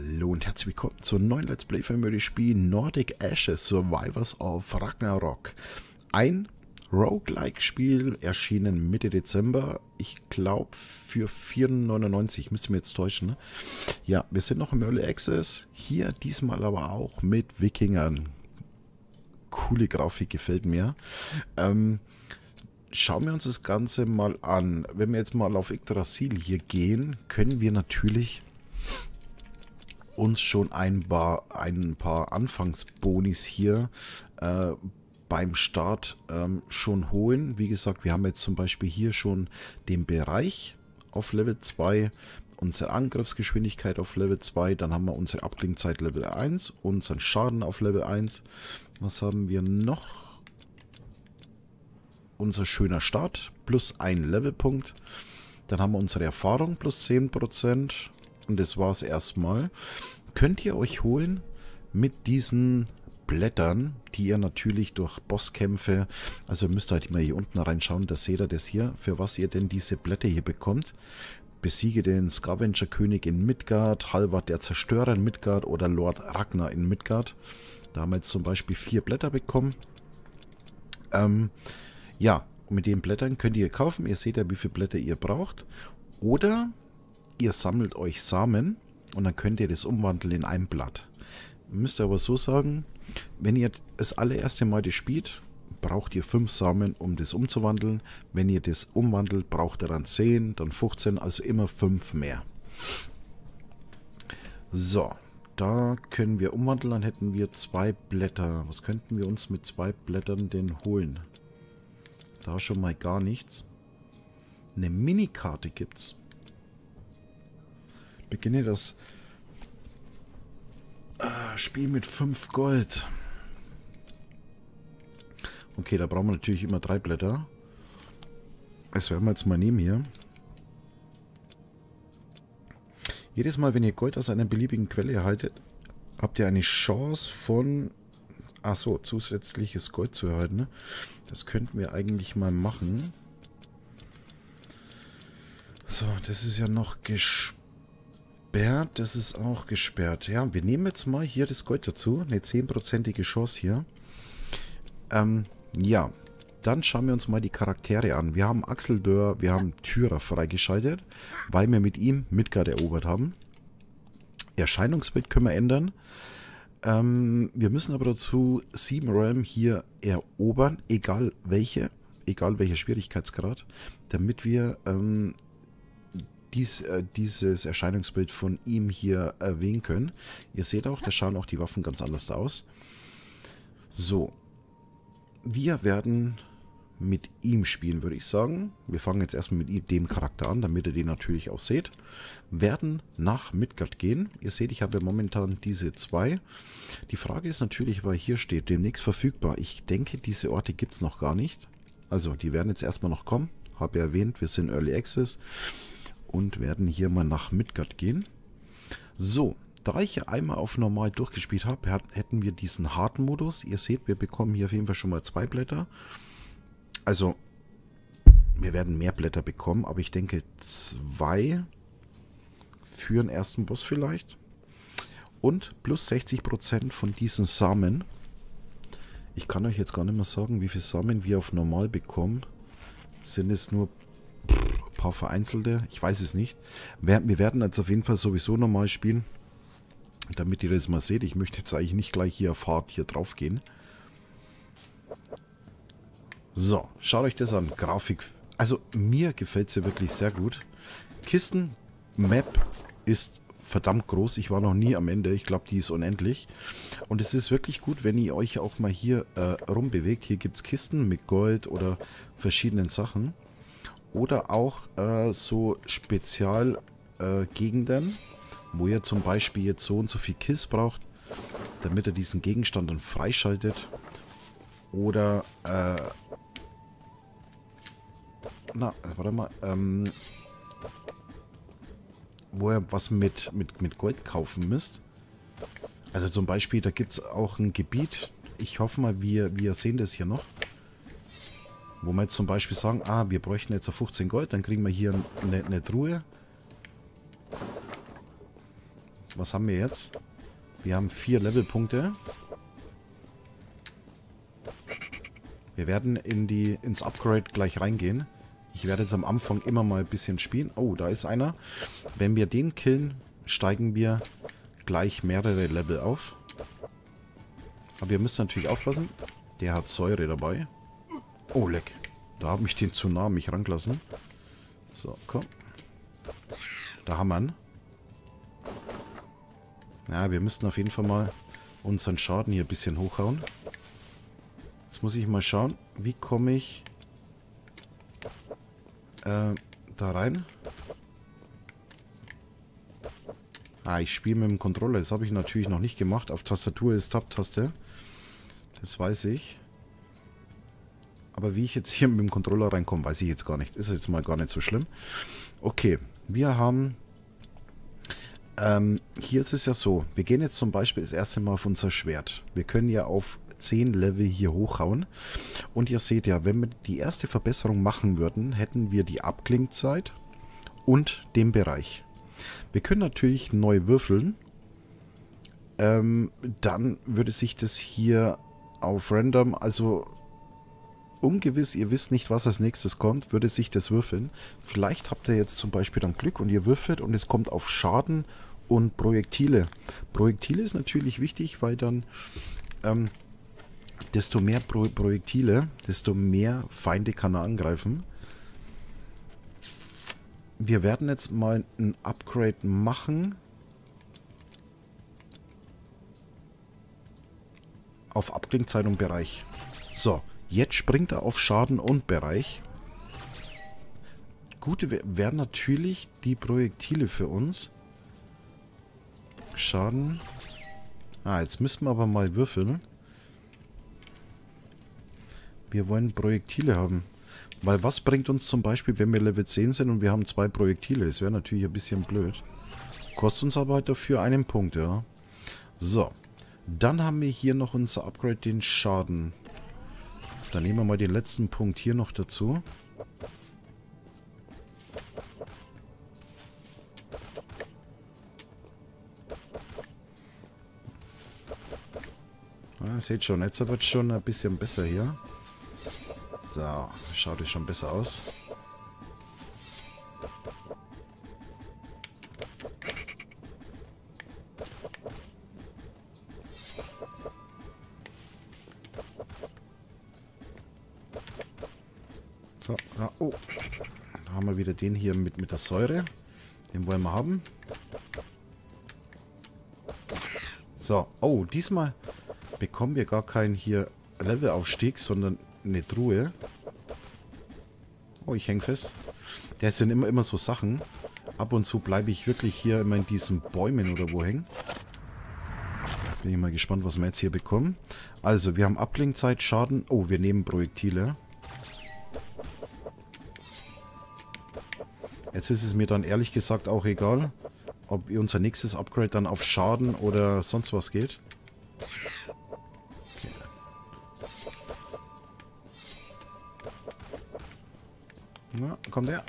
Hallo und herzlich willkommen zur neuen Let's Play Family Spiel Nordic Ashes Survivors of Ragnarok. Ein Roguelike-Spiel erschienen Mitte Dezember. Ich glaube für 4,99. Müsste mir jetzt täuschen. Ne? Ja, wir sind noch im Early Access. Hier diesmal aber auch mit Wikingern. Coole Grafik, gefällt mir. Ähm, schauen wir uns das Ganze mal an. Wenn wir jetzt mal auf Yggdrasil hier gehen, können wir natürlich uns schon ein paar, ein paar Anfangsbonis hier äh, beim Start ähm, schon holen. Wie gesagt, wir haben jetzt zum Beispiel hier schon den Bereich auf Level 2, unsere Angriffsgeschwindigkeit auf Level 2, dann haben wir unsere Abklingzeit Level 1, unseren Schaden auf Level 1. Was haben wir noch? Unser schöner Start plus ein Levelpunkt. Dann haben wir unsere Erfahrung plus 10%. Und das war es erstmal. Könnt ihr euch holen mit diesen Blättern, die ihr natürlich durch Bosskämpfe, also ihr müsst halt immer hier unten reinschauen, da seht ihr das hier, für was ihr denn diese Blätter hier bekommt. Besiege den Scavenger-König in Midgard, Halvard der Zerstörer in Midgard oder Lord Ragnar in Midgard. Da haben wir jetzt zum Beispiel vier Blätter bekommen. Ähm, ja, mit den Blättern könnt ihr kaufen. Ihr seht ja, wie viele Blätter ihr braucht. Oder ihr sammelt euch Samen und dann könnt ihr das umwandeln in ein Blatt. Müsst ihr aber so sagen, wenn ihr das allererste Mal das spielt, braucht ihr 5 Samen, um das umzuwandeln. Wenn ihr das umwandelt, braucht ihr dann 10, dann 15, also immer 5 mehr. So, da können wir umwandeln, dann hätten wir zwei Blätter. Was könnten wir uns mit zwei Blättern denn holen? Da schon mal gar nichts. Eine Minikarte gibt's. Beginne das äh, Spiel mit 5 Gold. Okay, da brauchen wir natürlich immer drei Blätter. Das werden wir jetzt mal nehmen hier. Jedes Mal, wenn ihr Gold aus einer beliebigen Quelle erhaltet, habt ihr eine Chance von... Achso, zusätzliches Gold zu erhalten. Ne? Das könnten wir eigentlich mal machen. So, das ist ja noch gesperrt gesperrt. Das ist auch gesperrt. Ja, wir nehmen jetzt mal hier das Gold dazu. Eine 10%ige Chance hier. Ähm, ja. Dann schauen wir uns mal die Charaktere an. Wir haben Axel Dörr, wir haben Tyra freigeschaltet, weil wir mit ihm Midgard erobert haben. Erscheinungsbild können wir ändern. Ähm, wir müssen aber dazu sieben Realm hier erobern, egal welche, egal welcher Schwierigkeitsgrad, damit wir ähm, dies, äh, dieses Erscheinungsbild von ihm hier erwähnen können. Ihr seht auch, da schauen auch die Waffen ganz anders aus. So. Wir werden mit ihm spielen, würde ich sagen. Wir fangen jetzt erstmal mit dem Charakter an, damit ihr den natürlich auch seht. Werden nach Midgard gehen. Ihr seht, ich habe momentan diese zwei. Die Frage ist natürlich, weil hier steht, demnächst verfügbar. Ich denke, diese Orte gibt es noch gar nicht. Also, die werden jetzt erstmal noch kommen. Habe ja erwähnt, wir sind Early Access und werden hier mal nach Midgard gehen. So, da ich hier einmal auf normal durchgespielt habe, hätten wir diesen harten Modus. Ihr seht, wir bekommen hier auf jeden Fall schon mal zwei Blätter. Also, wir werden mehr Blätter bekommen, aber ich denke zwei für den ersten Boss vielleicht. Und plus 60% von diesen Samen. Ich kann euch jetzt gar nicht mehr sagen, wie viele Samen wir auf normal bekommen. Sind es nur paar vereinzelte. Ich weiß es nicht. Wir werden jetzt auf jeden Fall sowieso nochmal spielen. Damit ihr das mal seht. Ich möchte jetzt eigentlich nicht gleich hier auf Fahrt hier drauf gehen. So, schaut euch das an. Grafik. Also mir gefällt sie wirklich sehr gut. Kisten Map ist verdammt groß. Ich war noch nie am Ende. Ich glaube, die ist unendlich. Und es ist wirklich gut, wenn ihr euch auch mal hier äh, rumbewegt. Hier gibt es Kisten mit Gold oder verschiedenen Sachen. Oder auch äh, so Spezialgegenden, äh, wo ihr zum Beispiel jetzt so und so viel Kiss braucht, damit er diesen Gegenstand dann freischaltet. Oder, äh, na, warte mal, ähm, wo ihr was mit, mit, mit Gold kaufen müsst. Also zum Beispiel, da gibt es auch ein Gebiet, ich hoffe mal, wir, wir sehen das hier noch. Wo wir jetzt zum Beispiel sagen, ah, wir bräuchten jetzt 15 Gold, dann kriegen wir hier eine, eine Truhe. Was haben wir jetzt? Wir haben vier Levelpunkte. Wir werden in die, ins Upgrade gleich reingehen. Ich werde jetzt am Anfang immer mal ein bisschen spielen. Oh, da ist einer. Wenn wir den killen, steigen wir gleich mehrere Level auf. Aber wir müssen natürlich aufpassen. Der hat Säure dabei. Oh, leck. Da habe ich den zu nah mich rangelassen. So, komm. Da haben wir ihn. Ja, wir müssten auf jeden Fall mal unseren Schaden hier ein bisschen hochhauen. Jetzt muss ich mal schauen, wie komme ich äh, da rein. Ah, ich spiele mit dem Controller. Das habe ich natürlich noch nicht gemacht. Auf Tastatur ist Tab-Taste. Das weiß ich. Aber wie ich jetzt hier mit dem Controller reinkomme, weiß ich jetzt gar nicht. Ist jetzt mal gar nicht so schlimm. Okay, wir haben ähm, hier ist es ja so, wir gehen jetzt zum Beispiel das erste Mal auf unser Schwert. Wir können ja auf 10 Level hier hochhauen. Und ihr seht ja, wenn wir die erste Verbesserung machen würden, hätten wir die Abklingzeit und den Bereich. Wir können natürlich neu würfeln. Ähm, dann würde sich das hier auf Random, also ungewiss, ihr wisst nicht, was als nächstes kommt, würde sich das würfeln. Vielleicht habt ihr jetzt zum Beispiel dann Glück und ihr würfelt und es kommt auf Schaden und Projektile. Projektile ist natürlich wichtig, weil dann ähm, desto mehr Pro Projektile, desto mehr Feinde kann er angreifen. Wir werden jetzt mal ein Upgrade machen. Auf Abklingzeit und Bereich. So, jetzt springt er auf Schaden und Bereich. Gute wären natürlich die Projektile für uns. Schaden. Ah, jetzt müssen wir aber mal würfeln. Wir wollen Projektile haben. Weil was bringt uns zum Beispiel, wenn wir Level 10 sind und wir haben zwei Projektile? Das wäre natürlich ein bisschen blöd. Kostet uns aber halt dafür einen Punkt, ja. So. Dann haben wir hier noch unser Upgrade, den Schaden. Dann nehmen wir mal den letzten Punkt hier noch dazu. Ah, seht schon, jetzt wird es schon ein bisschen besser hier. So, schaut es schon besser aus. Den hier mit, mit der Säure. Den wollen wir haben. So, oh, diesmal bekommen wir gar keinen hier Levelaufstieg, sondern eine Truhe. Oh, ich hänge fest. Das sind immer, immer so Sachen. Ab und zu bleibe ich wirklich hier immer in diesen Bäumen oder wo hängen. Bin ich mal gespannt, was wir jetzt hier bekommen. Also, wir haben Abklingzeit, Schaden. Oh, wir nehmen Projektile. Jetzt ist es mir dann ehrlich gesagt auch egal, ob unser nächstes Upgrade dann auf Schaden oder sonst was geht. Na, kommt er.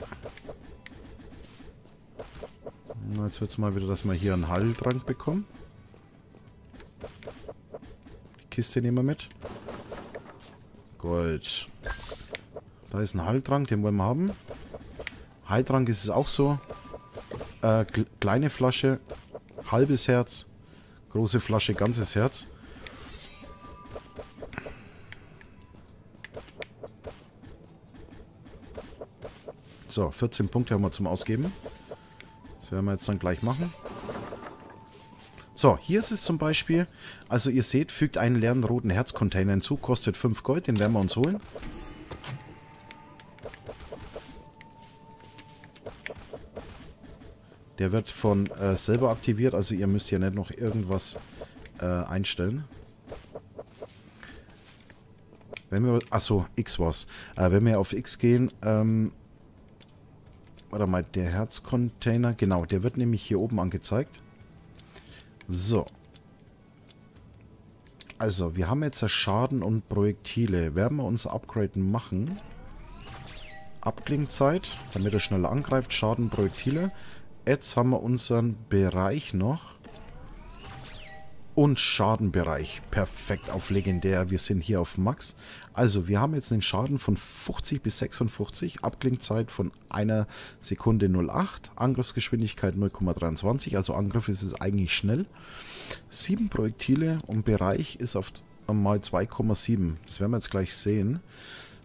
Na, jetzt wird es mal wieder, dass wir hier einen Heiltrank bekommen. Die Kiste nehmen wir mit. Gold. Da ist ein Heiltrank, den wollen wir haben. Heiltrank ist es auch so. Äh, kleine Flasche, halbes Herz. Große Flasche, ganzes Herz. So, 14 Punkte haben wir zum Ausgeben. Das werden wir jetzt dann gleich machen. So, hier ist es zum Beispiel, also ihr seht, fügt einen leeren roten Herzcontainer hinzu, kostet 5 Gold, den werden wir uns holen. Der wird von äh, selber aktiviert, also ihr müsst hier nicht noch irgendwas äh, einstellen. Wenn wir, achso, X war's. Äh, wenn wir auf X gehen, ähm, Warte mal, der Herzcontainer. Genau, der wird nämlich hier oben angezeigt. So. Also, wir haben jetzt Schaden und Projektile. Werden wir unser Upgrade machen. Abklingzeit, damit er schneller angreift. Schaden, Projektile. Jetzt haben wir unseren Bereich noch. Und Schadenbereich. Perfekt auf legendär. Wir sind hier auf Max. Also, wir haben jetzt einen Schaden von 50 bis 56. Abklingzeit von einer Sekunde 08. Angriffsgeschwindigkeit 0,23. Also Angriff ist es eigentlich schnell. Sieben Projektile und Bereich ist auf mal 2,7. Das werden wir jetzt gleich sehen.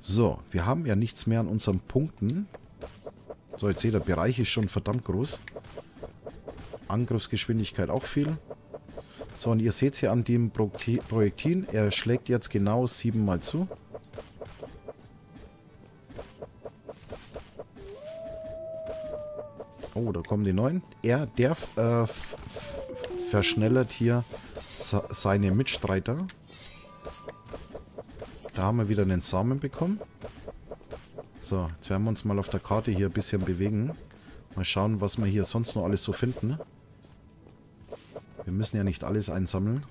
So, wir haben ja nichts mehr an unseren Punkten. So, jetzt seht ihr, der Bereich ist schon verdammt groß. Angriffsgeschwindigkeit auch viel. So, und ihr seht hier an dem Projektil, er schlägt jetzt genau siebenmal zu. Oh, da kommen die neuen. Er, der äh, verschnellert hier seine Mitstreiter. Da haben wir wieder einen Samen bekommen. So, jetzt werden wir uns mal auf der Karte hier ein bisschen bewegen. Mal schauen, was wir hier sonst noch alles so finden. Wir müssen ja nicht alles einsammeln.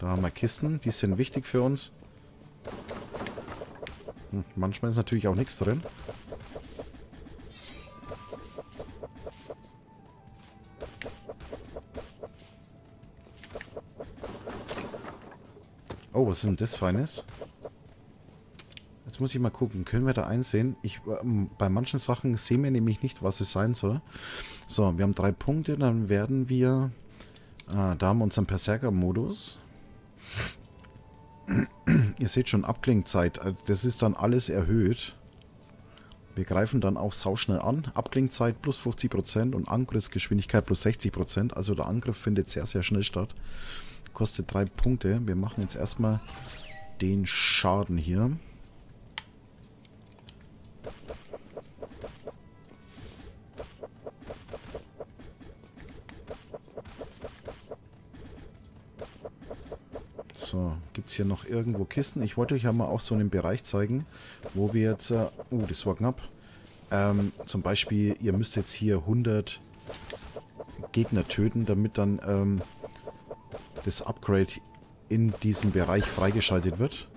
Da haben wir Kisten, die sind wichtig für uns. Hm, manchmal ist natürlich auch nichts drin. Oh, was ist denn das Feines? Jetzt muss ich mal gucken. Können wir da einsehen? Ich, ähm, bei manchen Sachen sehen wir nämlich nicht, was es sein soll. So, wir haben drei Punkte. Dann werden wir... Ah, da haben wir unseren Berserker-Modus. Ihr seht schon, Abklingzeit. Äh, das ist dann alles erhöht. Wir greifen dann auch sauschnell an. Abklingzeit plus 50% und Angriffsgeschwindigkeit plus 60%. Also der Angriff findet sehr, sehr schnell statt. Kostet drei Punkte. Wir machen jetzt erstmal den Schaden hier. Hier noch irgendwo Kisten? Ich wollte euch ja mal auch so einen Bereich zeigen, wo wir jetzt... Äh, oh, das war knapp. Ähm, zum Beispiel, ihr müsst jetzt hier 100 Gegner töten, damit dann ähm, das Upgrade in diesem Bereich freigeschaltet wird.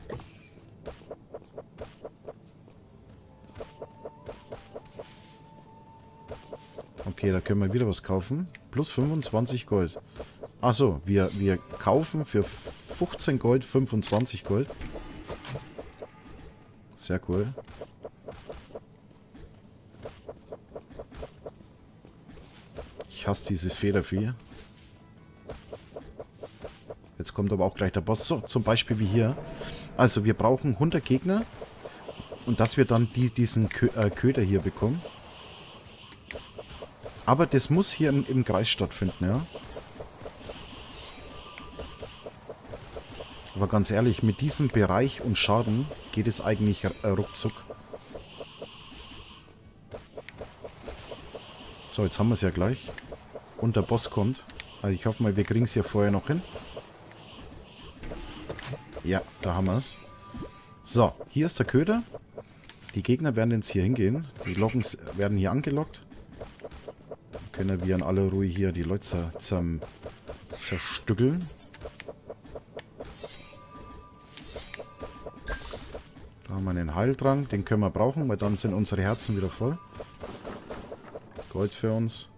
Okay, da können wir wieder was kaufen. Plus 25 Gold. Achso, wir, wir kaufen für 15 Gold, 25 Gold. Sehr cool. Ich hasse dieses Federvieh. Jetzt kommt aber auch gleich der Boss. So, zum Beispiel wie hier. Also, wir brauchen 100 Gegner. Und dass wir dann die, diesen Kö äh, Köder hier bekommen. Aber das muss hier im, im Kreis stattfinden, ja. Aber ganz ehrlich, mit diesem Bereich und Schaden geht es eigentlich äh, ruckzuck. So, jetzt haben wir es ja gleich. Und der Boss kommt. Also ich hoffe mal, wir kriegen es hier vorher noch hin. Ja, da haben wir es. So, hier ist der Köder. Die Gegner werden jetzt hier hingehen. Die Locken werden hier angelockt. Dann können wir in aller Ruhe hier die Leute zerstückeln. Haben wir einen Heiltrank, den können wir brauchen, weil dann sind unsere Herzen wieder voll. Gold für uns.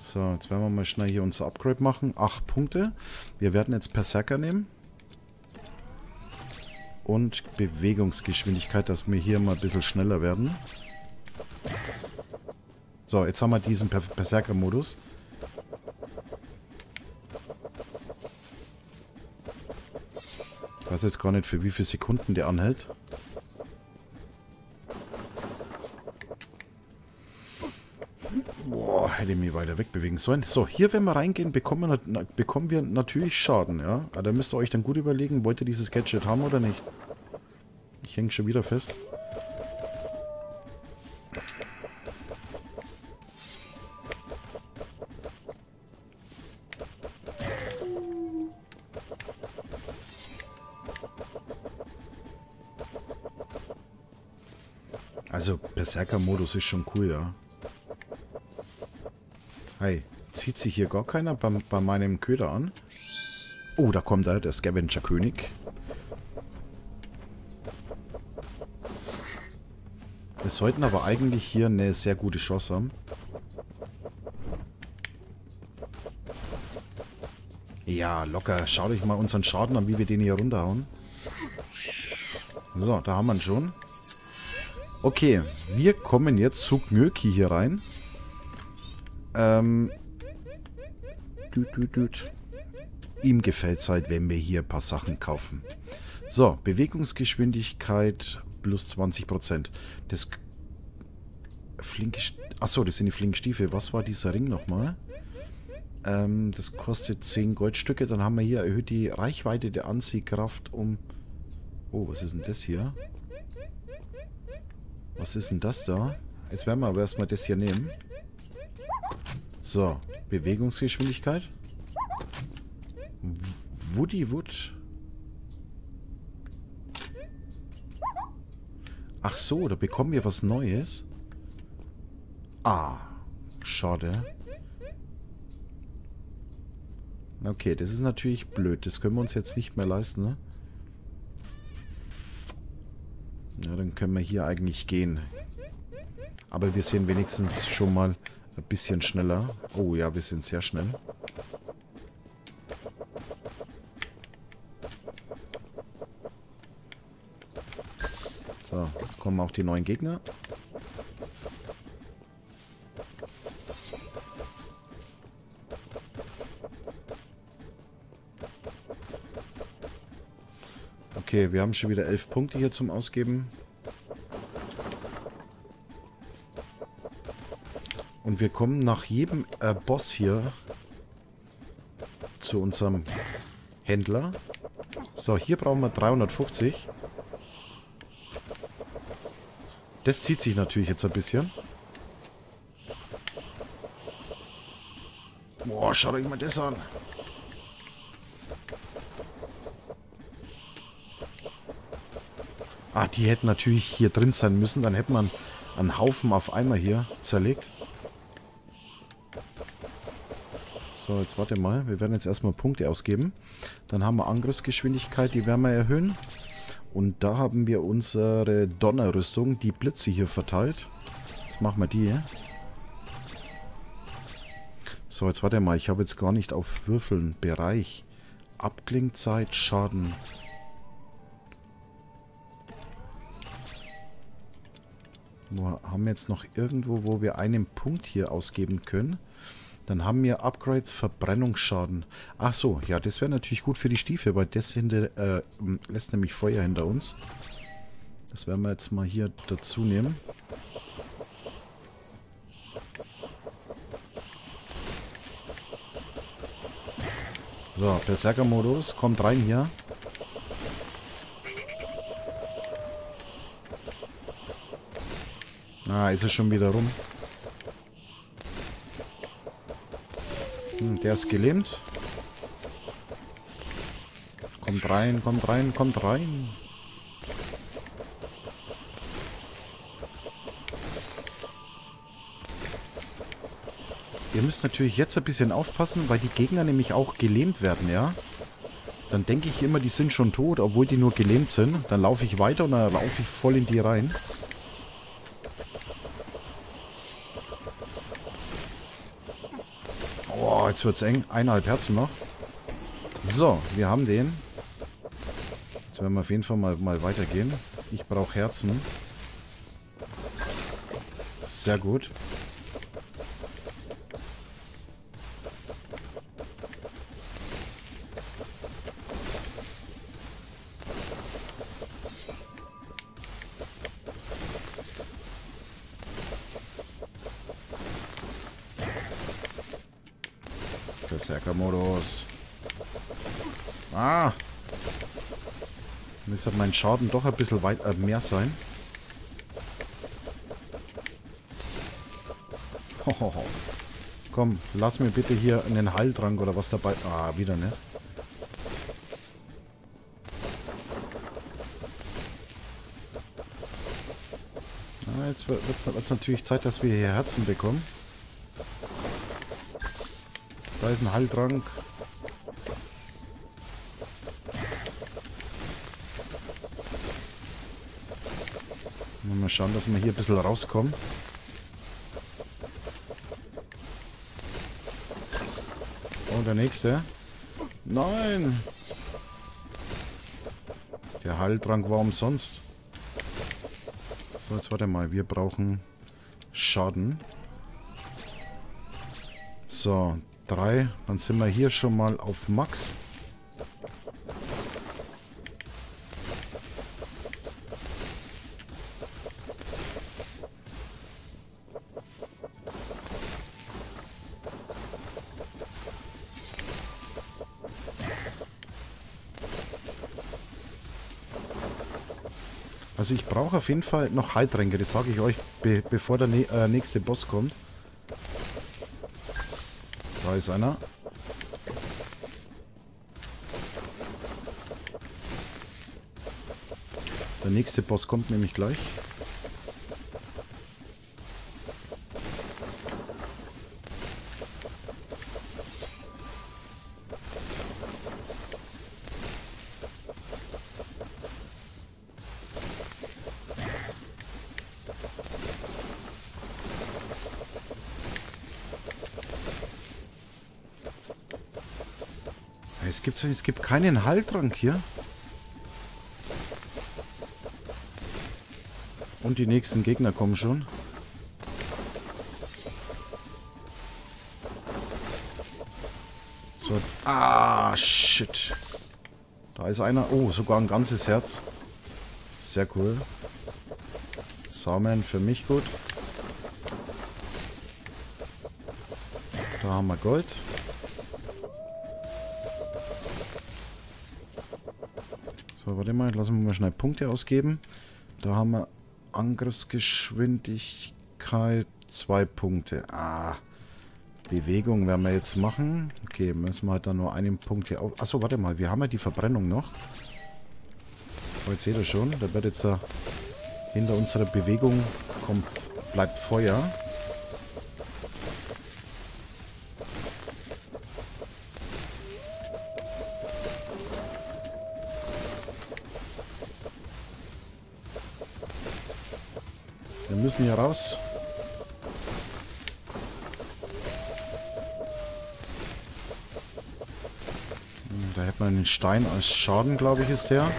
So, jetzt werden wir mal schnell hier unser Upgrade machen. Acht Punkte. Wir werden jetzt Berserker nehmen. Und Bewegungsgeschwindigkeit, dass wir hier mal ein bisschen schneller werden. So, jetzt haben wir diesen Berserker-Modus. Weiß jetzt gar nicht, für wie viele Sekunden der anhält. Boah, hätte ich mich weiter wegbewegen sollen. So, hier, wenn wir reingehen, bekommen wir, bekommen wir natürlich Schaden, ja. Aber da müsst ihr euch dann gut überlegen, wollt ihr dieses Gadget haben oder nicht. Ich hänge schon wieder fest. Berserker-Modus ist schon cool, ja. Hey, zieht sich hier gar keiner bei, bei meinem Köder an? Oh, da kommt er, der Scavenger-König. Wir sollten aber eigentlich hier eine sehr gute Chance haben. Ja, locker. Schaut euch mal unseren Schaden an, wie wir den hier runterhauen. So, da haben wir ihn schon. Okay, wir kommen jetzt zu Gnöki hier rein. Ähm. Düt, düt, düt. Ihm gefällt es halt, wenn wir hier ein paar Sachen kaufen. So, Bewegungsgeschwindigkeit plus 20%. Das flinke... Achso, das sind die flinken Stiefel. Was war dieser Ring nochmal? Ähm, das kostet 10 Goldstücke. Dann haben wir hier erhöht die Reichweite der Anziehkraft um... Oh, was ist denn das hier? Was ist denn das da? Jetzt werden wir aber erstmal das hier nehmen. So, Bewegungsgeschwindigkeit. Woody Wood. Ach so, da bekommen wir was Neues. Ah, schade. Okay, das ist natürlich blöd. Das können wir uns jetzt nicht mehr leisten, ne? Ja, dann können wir hier eigentlich gehen. Aber wir sind wenigstens schon mal ein bisschen schneller. Oh ja, wir sind sehr schnell. So, jetzt kommen auch die neuen Gegner. Okay, wir haben schon wieder elf Punkte hier zum Ausgeben. Und wir kommen nach jedem äh, Boss hier zu unserem Händler. So, hier brauchen wir 350. Das zieht sich natürlich jetzt ein bisschen. Boah, schaut euch mal das an. Ah, die hätten natürlich hier drin sein müssen. Dann hätte man einen Haufen auf einmal hier zerlegt. So, jetzt warte mal. Wir werden jetzt erstmal Punkte ausgeben. Dann haben wir Angriffsgeschwindigkeit, die werden wir erhöhen. Und da haben wir unsere Donnerrüstung, die Blitze hier verteilt. Jetzt machen wir die. So, jetzt warte mal. Ich habe jetzt gar nicht auf Würfeln. Bereich. Abklingzeit, Schaden. Wir haben jetzt noch irgendwo, wo wir einen Punkt hier ausgeben können. Dann haben wir Upgrades Verbrennungsschaden. Ach so, ja, das wäre natürlich gut für die Stiefel, weil das hinter, äh, lässt nämlich Feuer hinter uns. Das werden wir jetzt mal hier dazu nehmen. So, Berserker-Modus, kommt rein hier. Ah, ist er schon wieder rum. Hm, der ist gelähmt. Kommt rein, kommt rein, kommt rein. Ihr müsst natürlich jetzt ein bisschen aufpassen, weil die Gegner nämlich auch gelähmt werden, ja? Dann denke ich immer, die sind schon tot, obwohl die nur gelähmt sind. Dann laufe ich weiter und dann laufe ich voll in die rein. Jetzt wird es eng. Eineinhalb Herzen noch. So, wir haben den. Jetzt werden wir auf jeden Fall mal, mal weitergehen. Ich brauche Herzen. Sehr gut. Berserker-Modus. Ah! Müsste mein Schaden doch ein bisschen weit, äh, mehr sein. Hohoho. Komm, lass mir bitte hier einen Heiltrank oder was dabei... Ah, wieder, ne? Ah, jetzt wird es natürlich Zeit, dass wir hier Herzen bekommen. Ist ein Heiltrank. Mal schauen, dass wir hier ein bisschen rauskommen. Oh, der nächste. Nein! Der Heiltrank war umsonst. So, jetzt warte mal. Wir brauchen Schaden. So, drei. Dann sind wir hier schon mal auf Max. Also ich brauche auf jeden Fall noch Heiltränke, das sage ich euch, be bevor der äh, nächste Boss kommt. Da ist einer. Der nächste Boss kommt nämlich gleich. Es gibt, es gibt keinen Heiltrank hier. Und die nächsten Gegner kommen schon. So. Ah, shit. Da ist einer. Oh, sogar ein ganzes Herz. Sehr cool. Samen für mich gut. Da haben wir Gold. Warte mal, lassen wir mal schnell Punkte ausgeben. Da haben wir Angriffsgeschwindigkeit, zwei Punkte. Ah, Bewegung werden wir jetzt machen. Okay, müssen wir halt dann nur einen Punkt hier auf... Achso, warte mal, wir haben ja die Verbrennung noch. Oh, jetzt seht ihr schon, da wird jetzt hinter unserer Bewegung kommt, bleibt Feuer. Wir müssen hier raus. Hm, da hätte man einen Stein als Schaden, glaube ich, ist der.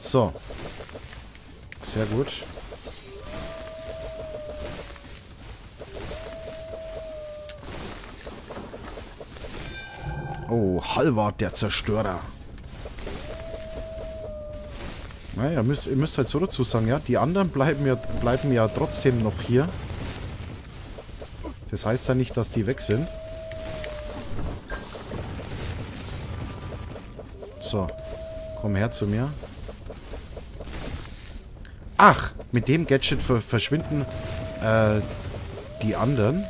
So. Sehr gut. Oh, Halvard, der Zerstörer. Naja, ihr müsst, ihr müsst halt so dazu sagen, ja. Die anderen bleiben ja, bleiben ja trotzdem noch hier. Das heißt ja nicht, dass die weg sind. So. Komm her zu mir. Ach, mit dem Gadget verschwinden äh, die anderen.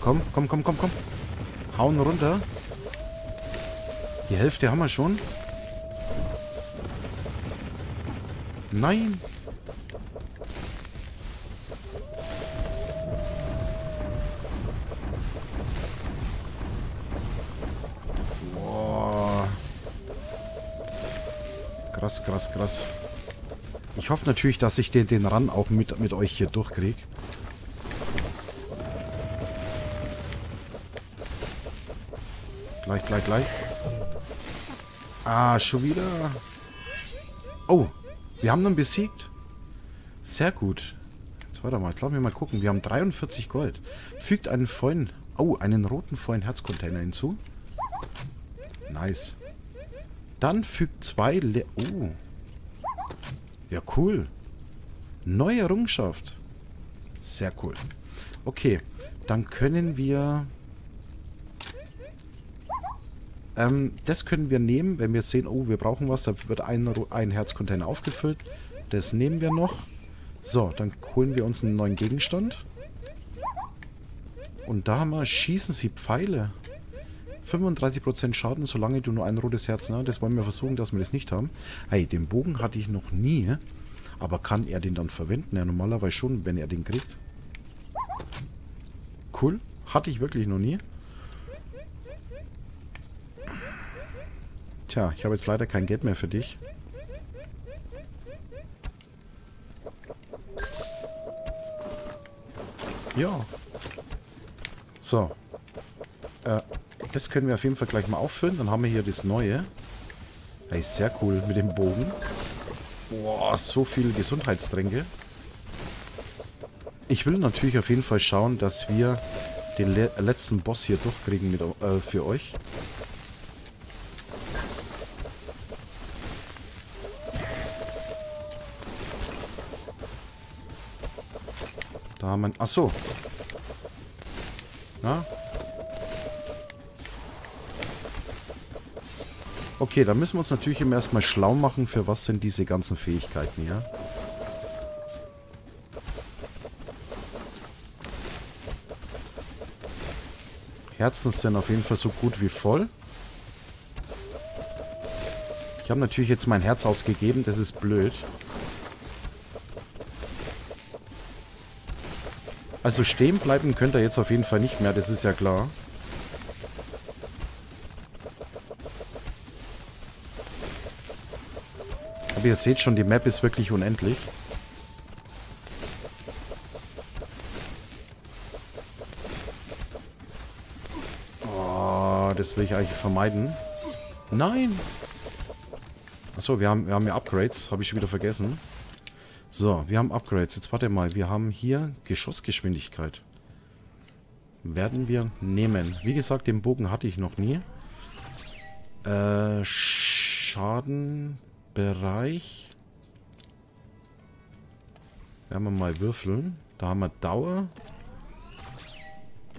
Komm, komm, komm, komm, komm. Hauen runter. Die Hälfte haben wir schon. Nein. Boah. Krass, krass, krass. Ich hoffe natürlich, dass ich den, den Run auch mit, mit euch hier durchkriege. Gleich, gleich, gleich. Ah, schon wieder. Oh, wir haben ihn besiegt. Sehr gut. Jetzt warte mal, jetzt lassen wir mal gucken. Wir haben 43 Gold. Fügt einen vollen, oh, einen roten vollen Herzcontainer hinzu. Nice. Dann fügt zwei, Le oh. Ja, cool. Neue Errungenschaft. Sehr cool. Okay, dann können wir... Ähm, das können wir nehmen, wenn wir sehen, oh, wir brauchen was, dafür wird ein, ein Herzcontainer aufgefüllt. Das nehmen wir noch. So, dann holen wir uns einen neuen Gegenstand. Und da haben wir, schießen sie Pfeile. 35% Schaden, solange du nur ein rotes Herz, ne? Das wollen wir versuchen, dass wir das nicht haben. Hey, den Bogen hatte ich noch nie. Aber kann er den dann verwenden? Ja, normalerweise schon, wenn er den kriegt. Cool. Hatte ich wirklich noch nie. Tja, ich habe jetzt leider kein Geld mehr für dich. Ja. So. Äh, das können wir auf jeden Fall gleich mal auffüllen. Dann haben wir hier das Neue. Hey, sehr cool mit dem Bogen. Boah, so viel Gesundheitstränke. Ich will natürlich auf jeden Fall schauen, dass wir den le letzten Boss hier durchkriegen mit, äh, für euch. Haben wir... Achso. Na? Okay, da müssen wir uns natürlich immer erstmal schlau machen, für was sind diese ganzen Fähigkeiten hier. Herzen sind auf jeden Fall so gut wie voll. Ich habe natürlich jetzt mein Herz ausgegeben, das ist blöd. Also stehen bleiben könnt ihr jetzt auf jeden Fall nicht mehr, das ist ja klar. Aber ihr seht schon, die Map ist wirklich unendlich. Oh, das will ich eigentlich vermeiden. Nein! Achso, wir haben, wir haben ja Upgrades. Habe ich schon wieder vergessen. So, wir haben Upgrades. Jetzt warte mal. Wir haben hier Geschossgeschwindigkeit. Werden wir nehmen. Wie gesagt, den Bogen hatte ich noch nie. Äh, Schaden Bereich. Werden wir mal würfeln. Da haben wir Dauer.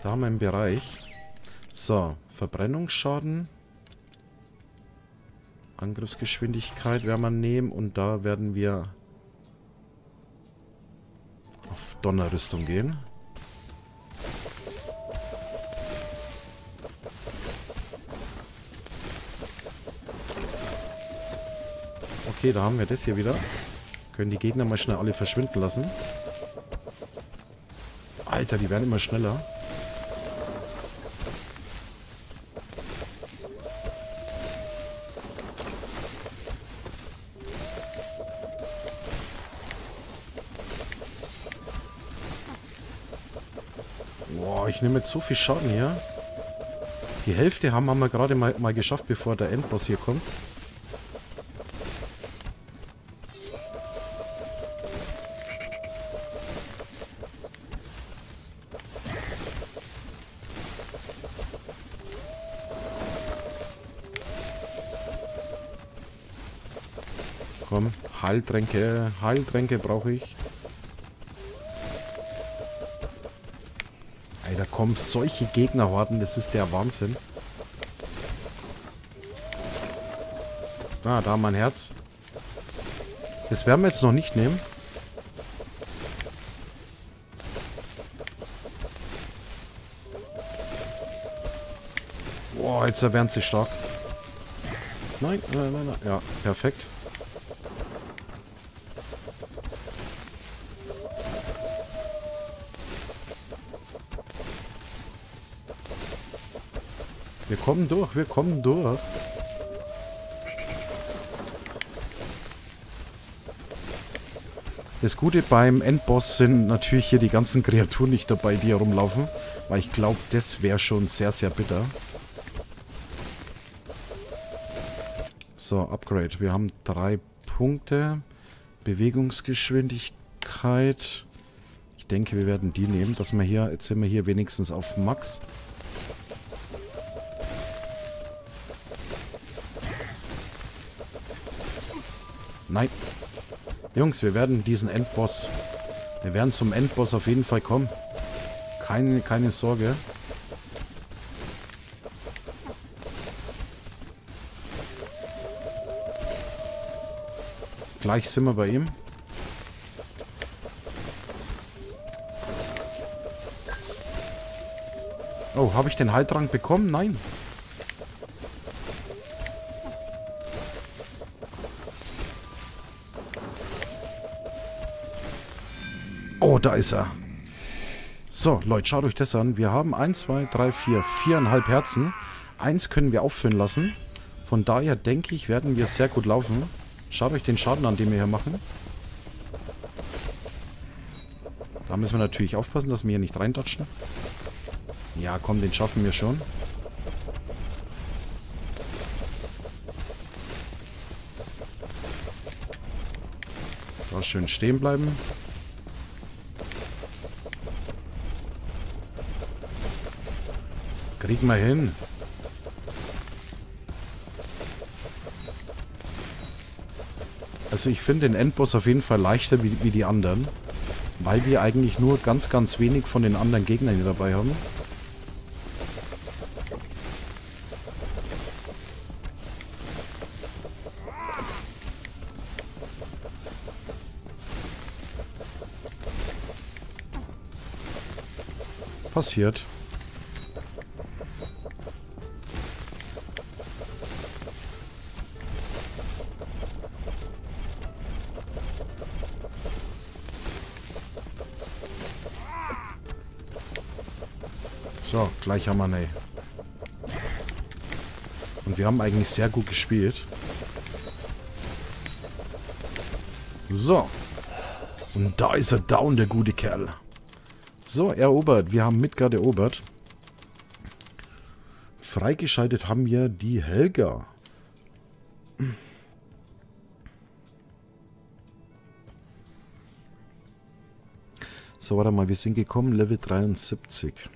Da haben wir einen Bereich. So, Verbrennungsschaden. Angriffsgeschwindigkeit werden wir nehmen und da werden wir auf Donnerrüstung gehen. Okay, da haben wir das hier wieder. Können die Gegner mal schnell alle verschwinden lassen. Alter, die werden immer schneller. Ich nehme jetzt so viel Schaden hier. Die Hälfte haben wir gerade mal, mal geschafft, bevor der Endboss hier kommt. Komm, Heiltränke, Heiltränke brauche ich. Alter, komm, solche Gegnerhorden, das ist der Wahnsinn. Ah, da mein Herz. Das werden wir jetzt noch nicht nehmen. Boah, jetzt erwärmt sich stark. Nein, nein, nein, nein. Ja, perfekt. Kommen durch, wir kommen durch. Das Gute beim Endboss sind natürlich hier die ganzen Kreaturen nicht dabei, die hier rumlaufen. Weil ich glaube, das wäre schon sehr, sehr bitter. So, Upgrade. Wir haben drei Punkte. Bewegungsgeschwindigkeit. Ich denke, wir werden die nehmen, dass wir hier, jetzt sind wir hier wenigstens auf Max. Nein. Jungs, wir werden diesen Endboss... Wir werden zum Endboss auf jeden Fall kommen. Keine, keine Sorge. Gleich sind wir bei ihm. Oh, habe ich den Heiltrank bekommen? Nein. Oh, da ist er. So, Leute, schaut euch das an. Wir haben 1, 2, 3, 4, 4,5 Herzen. Eins können wir auffüllen lassen. Von daher denke ich, werden wir sehr gut laufen. Schaut euch den Schaden an, den wir hier machen. Da müssen wir natürlich aufpassen, dass wir hier nicht reintatschen. Ja, komm, den schaffen wir schon. Da schön stehen bleiben. Kriegen wir hin. Also ich finde den Endboss auf jeden Fall leichter wie, wie die anderen. Weil wir eigentlich nur ganz, ganz wenig von den anderen Gegnern hier dabei haben. Passiert. So, gleich haben wir ne. Und wir haben eigentlich sehr gut gespielt. So. Und da ist er down, der gute Kerl. So, erobert. Wir haben Midgard erobert. Freigeschaltet haben wir die Helga. So, warte mal, wir sind gekommen, Level 73.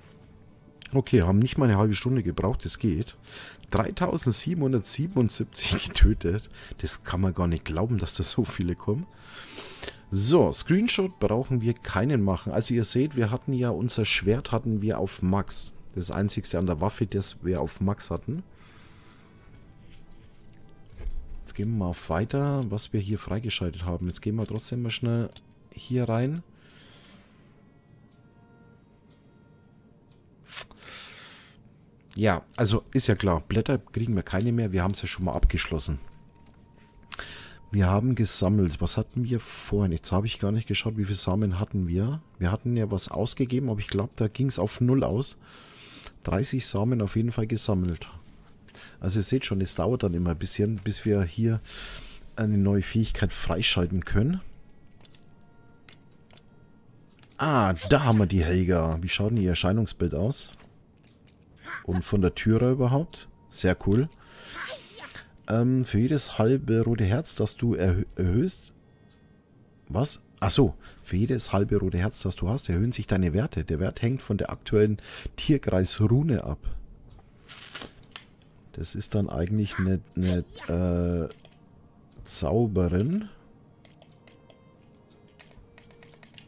Okay, haben nicht mal eine halbe Stunde gebraucht, das geht. 3777 getötet. Das kann man gar nicht glauben, dass da so viele kommen. So, Screenshot brauchen wir keinen machen. Also ihr seht, wir hatten ja unser Schwert hatten wir auf Max. Das einzigste an der Waffe, das wir auf Max hatten. Jetzt gehen wir mal auf weiter, was wir hier freigeschaltet haben. Jetzt gehen wir trotzdem mal schnell hier rein. Ja, also ist ja klar, Blätter kriegen wir keine mehr. Wir haben es ja schon mal abgeschlossen. Wir haben gesammelt. Was hatten wir vorhin? Jetzt habe ich gar nicht geschaut, wie viele Samen hatten wir. Wir hatten ja was ausgegeben, aber ich glaube, da ging es auf Null aus. 30 Samen auf jeden Fall gesammelt. Also ihr seht schon, es dauert dann immer ein bisschen, bis wir hier eine neue Fähigkeit freischalten können. Ah, da haben wir die Helga. Wie schaut denn ihr Erscheinungsbild aus? Und von der Türe überhaupt? Sehr cool. Ähm, für jedes halbe rote Herz, das du erhö erhöhst... Was? Achso, für jedes halbe rote Herz, das du hast, erhöhen sich deine Werte. Der Wert hängt von der aktuellen Tierkreis-Rune ab. Das ist dann eigentlich eine, eine äh, Zauberin.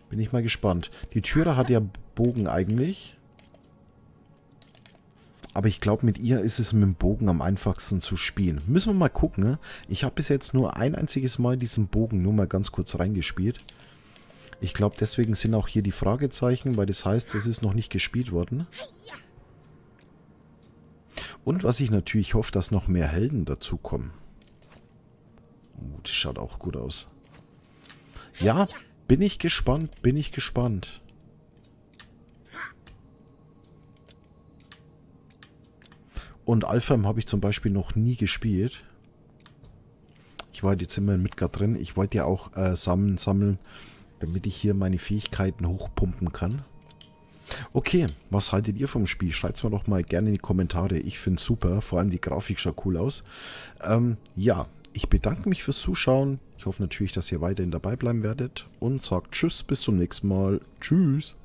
Bin ich mal gespannt. Die Türe hat ja Bogen eigentlich. Aber ich glaube, mit ihr ist es mit dem Bogen am einfachsten zu spielen. Müssen wir mal gucken. Ne? Ich habe bis jetzt nur ein einziges Mal diesen Bogen nur mal ganz kurz reingespielt. Ich glaube, deswegen sind auch hier die Fragezeichen, weil das heißt, es ist noch nicht gespielt worden. Und was ich natürlich hoffe, dass noch mehr Helden dazukommen. Oh, das schaut auch gut aus. Ja, bin ich gespannt, bin ich gespannt. Und Alphem habe ich zum Beispiel noch nie gespielt. Ich war jetzt immer in Midgard drin. Ich wollte ja auch äh, sammeln, sammeln, damit ich hier meine Fähigkeiten hochpumpen kann. Okay, was haltet ihr vom Spiel? Schreibt es mir doch mal gerne in die Kommentare. Ich finde es super, vor allem die Grafik schaut cool aus. Ähm, ja, ich bedanke mich fürs Zuschauen. Ich hoffe natürlich, dass ihr weiterhin dabei bleiben werdet. Und sagt Tschüss, bis zum nächsten Mal. Tschüss.